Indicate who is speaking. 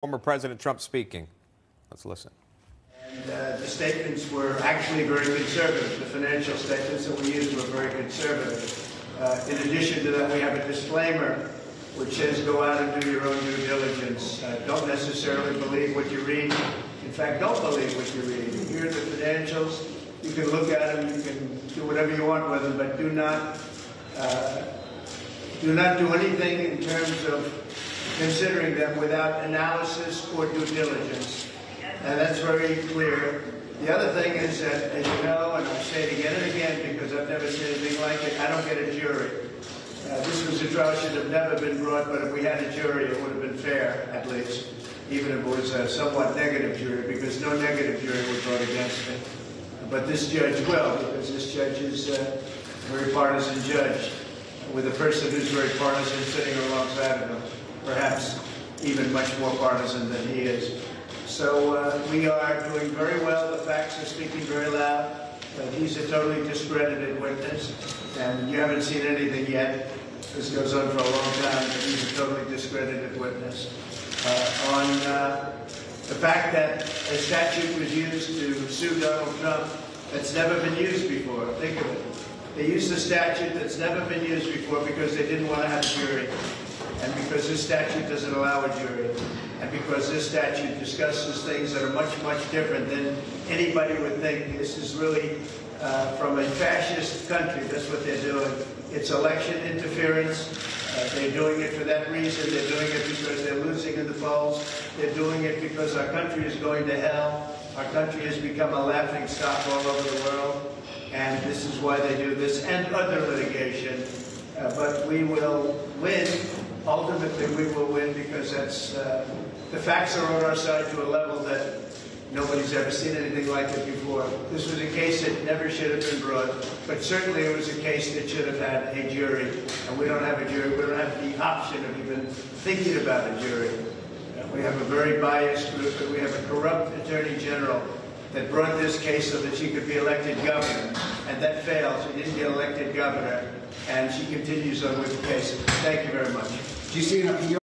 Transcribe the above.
Speaker 1: Former President Trump speaking. Let's listen.
Speaker 2: And uh, the statements were actually very conservative. The financial statements that we used were very conservative. Uh, in addition to that, we have a disclaimer which says go out and do your own due diligence. Uh, don't necessarily believe what you read. In fact, don't believe what you read. Here are the financials. You can look at them. You can do whatever you want with them, but do not uh, do not do anything in terms of considering them without analysis or due diligence. And that's very clear. The other thing is that, as you know, and I say it again and again because I've never seen anything like it, I don't get a jury. Uh, this was a trial should have never been brought, but if we had a jury, it would have been fair, at least, even if it was a somewhat negative jury, because no negative jury would vote against me. But this judge will, because this judge is a very partisan judge, with a person who's very partisan sitting alongside of him, perhaps even much more partisan than he is. So uh, we are doing very well. The facts are speaking very loud. Uh, he's a totally discredited witness, and you haven't seen anything yet. This goes on for a long time, but he's a totally discredited witness. Uh, on uh, the fact that a statute was used to sue Donald Trump that's never been used before. Think of it. They used a statute that's never been used before because they didn't want to have a jury, and because this statute doesn't allow a jury, and because this statute discusses things that are much, much different than anybody would think. This is really uh, from a fascist country. That's what they're doing. It's election interference. Uh, they're doing it for that reason. They're doing it because they're losing in the polls. They're doing it because our country is going to hell. Our country has become a laughing stock all over the world. And this is why they do this and other litigation. Uh, but we will win. Ultimately, we will win because that's uh, the facts are on our side to a level that nobody's ever seen anything like it before. This was a case that never should have been brought, but certainly it was a case that should have had a jury. And we don't have a jury. We don't have the option of even thinking about a jury. We have a very biased group, and we have a corrupt attorney general that brought this case so that she could be elected governor, and that failed. She didn't get elected governor, and she continues on with the case. Thank you very much.
Speaker 3: Do you see an appeal